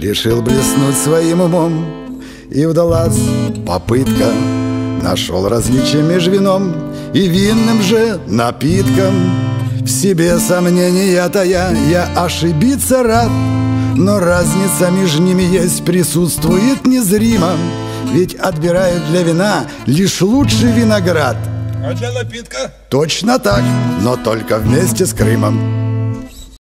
Решил блеснуть своим умом И удалась попытка. Нашел различие между вином И винным же напитком. В себе сомнения тая Я ошибиться рад Но разница между ними есть Присутствует незримо. Ведь отбирают для вина Лишь лучший виноград. А для напитка? Точно так, но только вместе с Крымом.